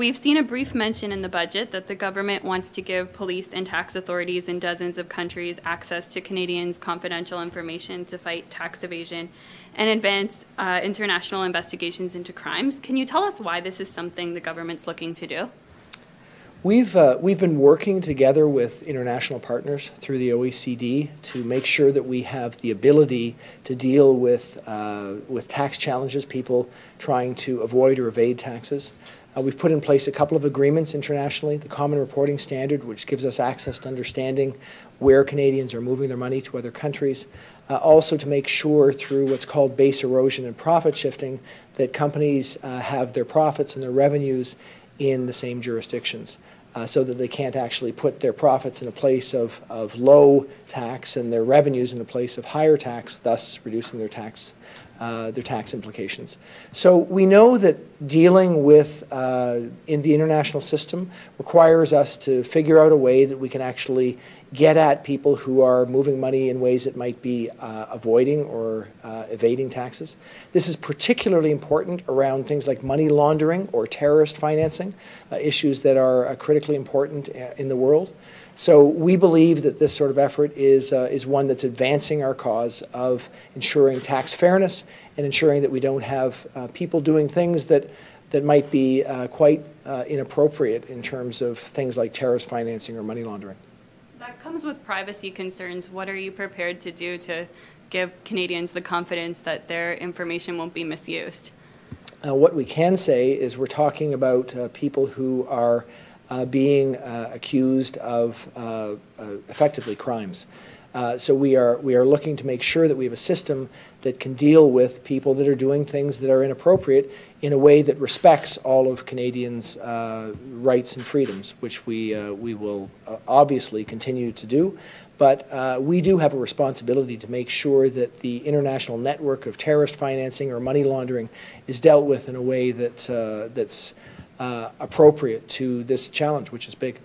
We've seen a brief mention in the budget that the government wants to give police and tax authorities in dozens of countries access to Canadians' confidential information to fight tax evasion and advance uh, international investigations into crimes. Can you tell us why this is something the government's looking to do? We've, uh, we've been working together with international partners through the OECD to make sure that we have the ability to deal with, uh, with tax challenges, people trying to avoid or evade taxes. Uh, we've put in place a couple of agreements internationally, the Common Reporting Standard, which gives us access to understanding where Canadians are moving their money to other countries. Uh, also to make sure through what's called base erosion and profit shifting that companies uh, have their profits and their revenues in the same jurisdictions. Uh, so that they can't actually put their profits in a place of, of low tax and their revenues in a place of higher tax, thus reducing their tax, uh, their tax implications. So we know that dealing with uh, in the international system requires us to figure out a way that we can actually get at people who are moving money in ways that might be uh, avoiding or uh, evading taxes. This is particularly important around things like money laundering or terrorist financing, issues that are uh, critically important uh, in the world. So we believe that this sort of effort is, uh, is one that's advancing our cause of ensuring tax fairness and ensuring that we don't have people doing things that, that might be quite inappropriate in terms of things like terrorist financing or money laundering. That comes with privacy concerns. What are you prepared to do to give Canadians the confidence that their information won't be misused? Uh, what we can say is we're talking about uh, people who are uh, being uh, accused of uh, uh, effectively crimes. Uh, so we are, we are looking to make sure that we have a system that can deal with people that are doing things that are inappropriate in a way that respects all of Canadians' uh, rights and freedoms, which we, uh, we will uh, obviously continue to do. But uh, we do have a responsibility to make sure that the international network of terrorist financing or money laundering is dealt with in a way that, that's Uh, appropriate to this challenge, which is big.